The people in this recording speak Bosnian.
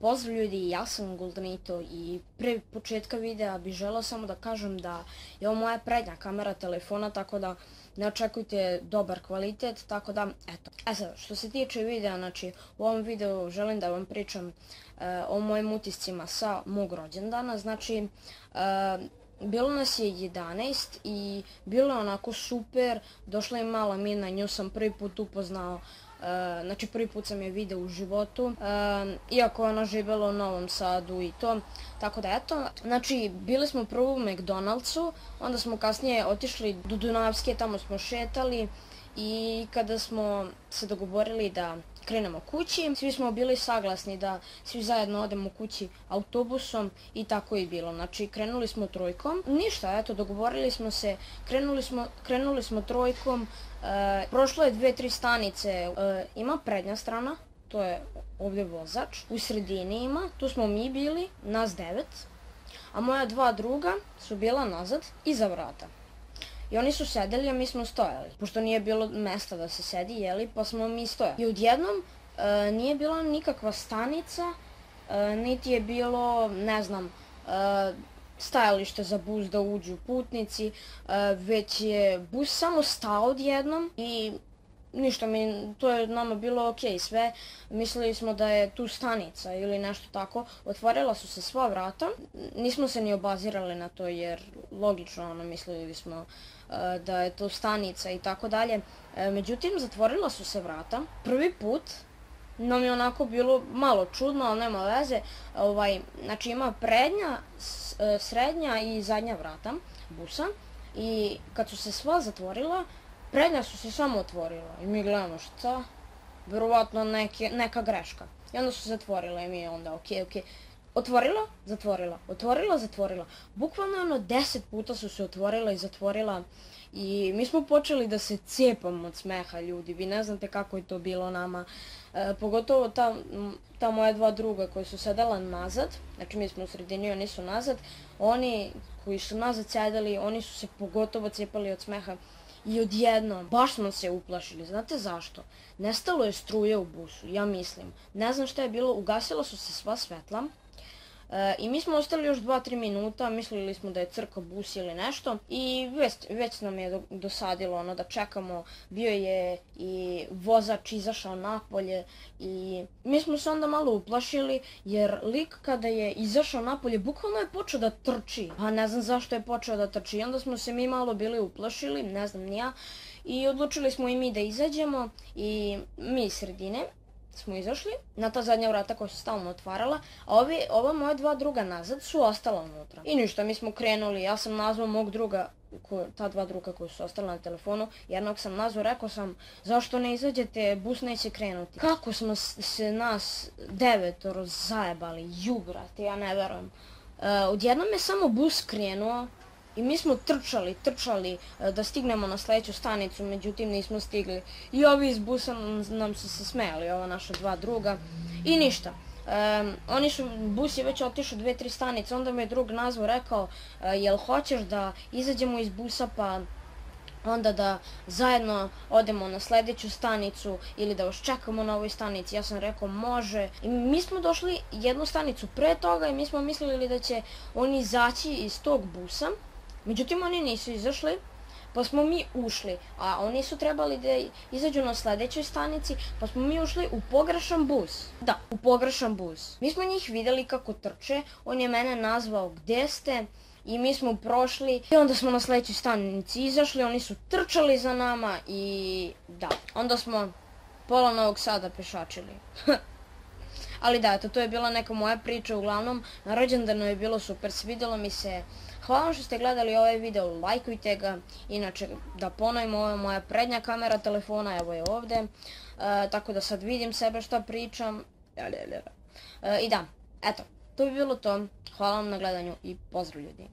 Pozdrav ljudi, ja sam Goldenito i pre početka videa bih želao samo da kažem da je ovo moja prednja kamera telefona, tako da ne očekujte dobar kvalitet, tako da, eto. E sad, što se tiče videa, znači, u ovom videu želim da vam pričam e, o mojim utiscima sa mog rođendana, znači, e, Bilo nas je 11 i bilo je onako super, došla je mala Mina, nju sam prvi put upoznao E, znači prvi put sam je video u životu, uh, iako ona živjela u Novom Sadu i to, tako da eto. Znači, bili smo prvo u McDonald'su, onda smo kasnije otišli do Dunavske, tamo smo šetali i kada smo se dogovorili da krenemo kući. Svi smo bili saglasni da svi zajedno odemo kući autobusom i tako je bilo. Znači, krenuli smo trojkom. Ništa, eto, dogovorili smo se, krenuli smo, krenuli smo trojkom. E, prošlo je dve, tri stanice. E, ima prednja strana, to je ovdje vozač. U sredini ima, tu smo mi bili, nas devet. A moja dva druga su bila nazad, iza vrata. I oni su sedeli, a mi smo stojali. Pošto nije bilo mesta da se sedi, jeli, pa smo mi stojali. I odjednom e, nije bila nikakva stanica, e, niti je bilo, ne znam, e, stajalište za bus da uđu putnici, e, već je bus samo stao odjednom i ništa mi, to je nama bilo ok sve, mislili smo da je tu stanica ili nešto tako, otvorila su se sva vrata, nismo se ni obazirali na to jer logično ono, mislili smo e, da je to stanica i tako dalje, e, međutim zatvorila su se vrata, prvi put nam je onako bilo malo čudno, ali nema veze, e, ovaj, znači ima prednja, srednja i zadnja vrata busa i kad su se sva zatvorila, prednja su se samo otvorila i mi gledamo šta, vjerovatno neke, neka greška. I onda su se zatvorile i mi onda, okej, okay, okej. Okay. Otvorila, zatvorila, otvorila, zatvorila. Bukvalno ono deset puta su se otvorila i zatvorila i mi smo počeli da se cijepamo od smeha ljudi. Vi ne znate kako je to bilo nama. E, pogotovo ta, ta moja dva druga koji su sedala nazad, znači mi smo u sredini, oni su nazad, oni koji su nazad sedali, oni su se pogotovo cijepali od smeha. I odjedno, baš smo se uplašili. Znate zašto? Nestalo je struje u busu, ja mislim. Ne znam šta je bilo, ugasila su se sva svetla. E, I mi smo ostali još 2-3 minuta, mislili smo da je crka bus ili nešto i već, već nam je dosadilo ono da čekamo, bio je i vozač izašao napolje i mi smo se onda malo uplašili jer lik kada je izašao napolje bukvalno je počeo da trči, pa ne znam zašto je počeo da trči. I onda smo se mi malo bili uplašili, ne znam ni ja. i odlučili smo i mi da izađemo i mi iz sredine smo izašli na ta zadnja vrata koja su stalno otvarala, a ovi, ova moja dva druga nazad su ostala unutra. I ništa, mi smo krenuli, ja sam nazvao mog druga, ko, ta dva druga koji su ostala na telefonu, jednog sam nazvao, rekao sam, zašto ne izađete, bus neće krenuti. Kako smo se nas devetoro zajebali, jubrate, ja ne verujem. Uh, odjednom je samo bus krenuo, I mi smo trčali, trčali e, da stignemo na sljedeću stanicu, međutim nismo stigli. I ovi iz busa nam su se smijali, ova naša dva druga. I ništa. Um, oni su, bus je već otišao dve, tri stanice, onda mi drug nazvao, rekao, uh, jel hoćeš da izađemo iz busa pa onda da zajedno odemo na sljedeću stanicu ili da vas čekamo na ovoj stanici. Ja sam rekao može. I mi smo došli jednu stanicu pre toga i mi smo mislili da će oni izaći iz tog busa. Međutim, oni nisu izašli, pa smo mi ušli, a oni su trebali da izađu na sljedećoj stanici, pa smo mi ušli u pogrešan bus. Da, u pogrešan bus. Mi smo njih videli kako trče, on je mene nazvao gdje ste i mi smo prošli i onda smo na sljedećoj stanici izašli, oni su trčali za nama i da, onda smo pola Novog Sada pešačili. Ali da, to, to je bila neka moja priča, uglavnom, na rođendanu je bilo super, svidjelo mi se. Hvala vam što ste gledali ovaj video, lajkujte ga. Inače, da ponovim, ovo je moja prednja kamera telefona, evo je ovde. E, tako da sad vidim sebe što pričam. E, I da, eto, to bi bilo to. Hvala vam na gledanju i pozdrav ljudi.